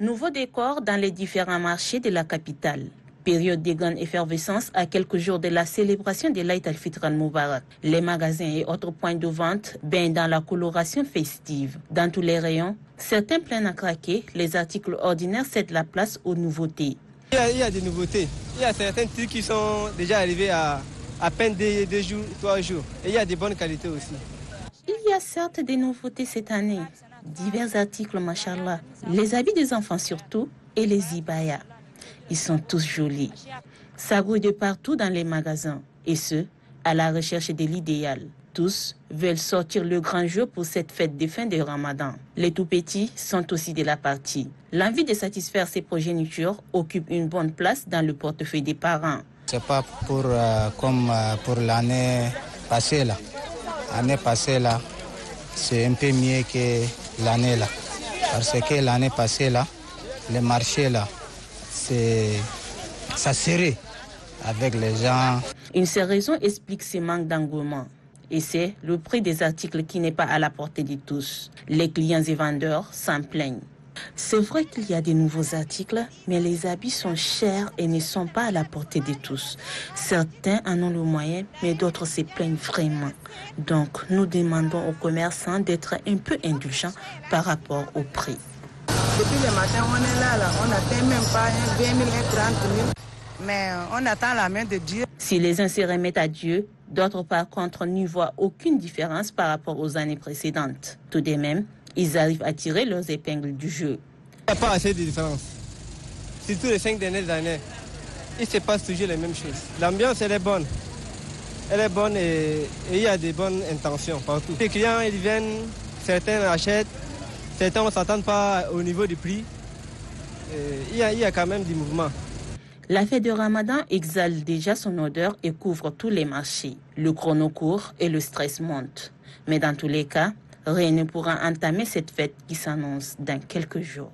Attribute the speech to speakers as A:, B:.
A: Nouveau décor dans les différents marchés de la capitale. Période de grande effervescence à quelques jours de la célébration de l'Aït al-Fitr al-Mubarak. Les magasins et autres points de vente baignent dans la coloration festive. Dans tous les rayons, certains pleins à craquer, les articles ordinaires cèdent la place aux nouveautés.
B: Il y, a, des nouveautés. Il y a certains trucs qui sont déjà arrivés à à peine deux, jours, trois jours. Et il y a des bonnes qualités aussi.
A: Il y a certes des nouveautés cette année. Divers articles, machallah. Les habits des enfants surtout et les ibayas. Ils sont tous jolis. Ça grouille de partout dans les magasins. Et ce, à la recherche de l'idéal. Tous veulent sortir le grand jour pour cette fête de fin de Ramadan. Les tout petits sont aussi de la partie. L'envie de satisfaire ses progénitures occupe une bonne place dans le portefeuille des parents.
C: C'est pas pour euh, comme euh, pour l'année passée là. L'année passée là, c'est un peu mieux que l'année là. Parce que l'année passée là, le marché là, c'est ça serré avec les gens.
A: Une seule raison explique ce manque d'engouement. Et c'est le prix des articles qui n'est pas à la portée de tous. Les clients et vendeurs s'en plaignent. C'est vrai qu'il y a des nouveaux articles, mais les habits sont chers et ne sont pas à la portée de tous. Certains en ont le moyen, mais d'autres se plaignent vraiment. Donc, nous demandons aux commerçants d'être un peu indulgents par rapport au prix.
D: Depuis le matin, on est là, là. on n'atteint même pas 20 000 et 30 000. Mais on attend la main de Dieu.
A: Si les uns se remettent à Dieu, d'autres par contre n'y voient aucune différence par rapport aux années précédentes. Tout de même, ils arrivent à tirer leurs épingles du jeu.
B: Il n'y a pas assez de différence. Surtout les cinq dernières années, il se passe toujours les mêmes choses. L'ambiance, elle est bonne. Elle est bonne et, il y a des bonnes intentions partout. Les clients, ils viennent, certains achètent, certains ne s'attendent pas au niveau du prix. il, y a, il y a quand même du mouvement.
A: La fête de Ramadan exhale déjà son odeur et couvre tous les marchés. Le chrono court et le stress monte. Mais dans tous les cas, rien ne pourra entamer cette fête qui s'annonce dans quelques jours.